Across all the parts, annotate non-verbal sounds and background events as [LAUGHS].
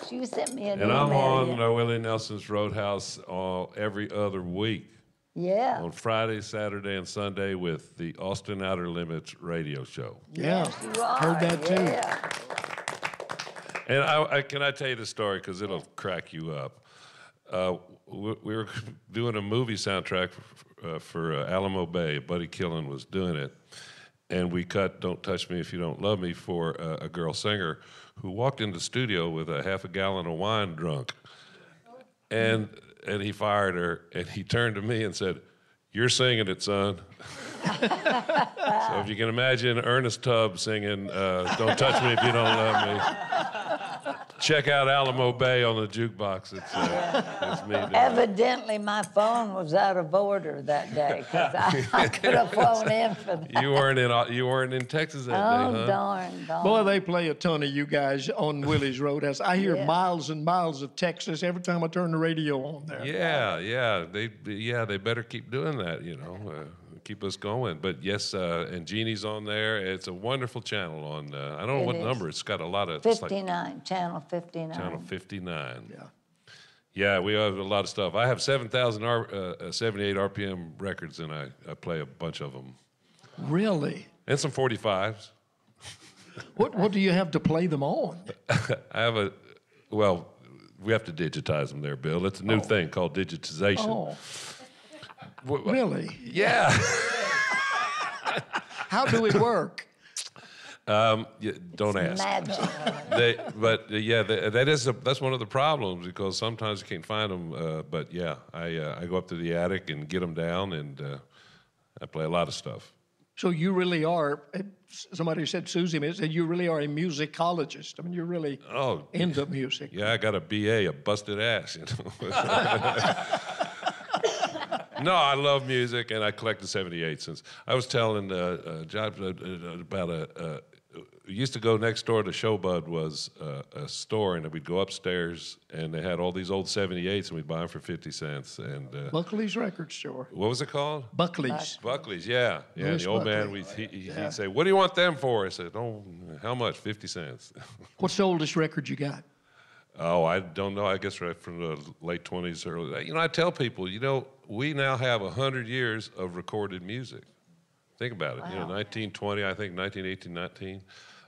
gosh, you sent me an And I'm on yeah. uh, Willie Nelson's Roadhouse uh, every other week yeah. on Friday, Saturday, and Sunday with the Austin Outer Limits radio show. Yeah, You are, heard that too. Yeah. And I, I can I tell you the story because it'll crack you up. Uh, we, we were [LAUGHS] doing a movie soundtrack for, uh, for uh, Alamo Bay. Buddy Killen was doing it, and we cut "Don't Touch Me If You Don't Love Me" for a girl singer who walked into the studio with a half a gallon of wine drunk, and and he fired her, and he turned to me and said, "You're singing it, son." [LAUGHS] so if you can imagine Ernest Tubb singing uh, "Don't Touch Me If You Don't Love Me." Check out Alamo Bay on the jukebox. It's, uh, it's me. doing it. Evidently, my phone was out of order that day because I, I could have flown in for that. You weren't in. you weren't in Texas that Oh, day, huh? darn, darn. Boy, they play a ton of you guys on Willie's Roadhouse. I hear Yeah. miles and miles of Texas every time I turn the radio on there. Yeah, yeah. They, yeah, they better keep doing that. You know, uh, keep us going. But yes, uh, and Jeannie's on there. It's a wonderful channel on. Uh, I don't know It what is. number. It's got a lot of. It's like 59, channel 59. channel 59. Yeah. Yeah, we have a lot of stuff. I have 7,000 R, uh, uh, 78 RPM records, and I, I play a bunch of them, Really? and some 45s. What what do you have to play them on? [LAUGHS] I have a, well, we have to digitize them there, Bill. It's a new thing called digitization. Oh, W- w- really? Yeah. [LAUGHS] How do it work? um, yeah, don't ask. Magic. They, but uh, yeah, th that is a, that's one of the problems because sometimes you can't find them. Uh, but yeah, I uh, I go up to the attic and get them down, and uh, I play a lot of stuff. So you really are. eh, Somebody said Susie said you really are a musicologist. I mean, you're really Oh, into music. Yeah, I got a BA, a busted ass, you know. [LAUGHS] [LAUGHS] no, I love music and I collect the 78 since I was telling uh, uh, John uh, uh, about a. Uh, used to go next door to Sho-Bud was uh, a store and we'd go upstairs and they had all these old 78s and we'd buy them for 50 cents and uh, Buckley's record store. what was it called? Buckley's. Buckley's, yeah, yeah. Louis the old man, we, he, he, Yeah. he'd say, "What do you want them for?" I said, "Oh, how much? Fifty cents." [LAUGHS] What's the oldest record you got? Oh, I don't know. I guess right from the late 20s, early. You know, I tell people, you know, we now have 100 years of recorded music. Think about it. You know, 1920, I think 1918, 19.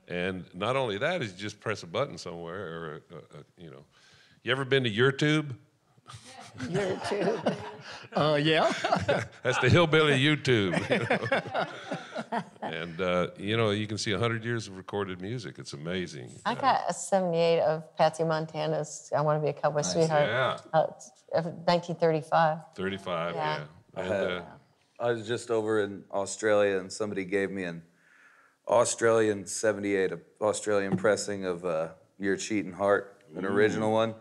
And not only that is you just press a button somewhere or, a, a, a, you know. You ever been to YouTube? YouTube. [LAUGHS] Uh, yeah. [LAUGHS] That's the hillbilly YouTube. you [LAUGHS] know. and, uh, you know, you can see 100 years of recorded music. It's amazing. I got a 78 of Patsy Montana's I Want to Be a Cowboy Sweetheart. Yeah. Uh, of 1935. 35, Yeah. yeah. And, uh, I was just over in Australia and somebody gave me an Australian 78, a Australian pressing of uh, Your Cheating Heart, an original one.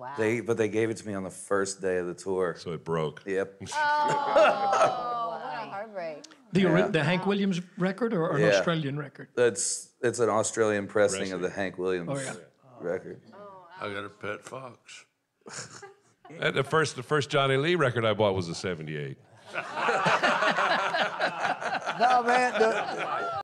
Wow. They, but they gave it to me on the first day of the tour. so it broke. Yep. [LAUGHS] Oh, what a heartbreak. The, ori- the Hank Williams record or an Yeah. Australian record? It's it's an Australian pressing of the Hank Williams Oh, yeah. record. Oh, I got a pet fox. [LAUGHS] The first, the first Johnny Lee record I bought was a 78. [LAUGHS] No, man, the,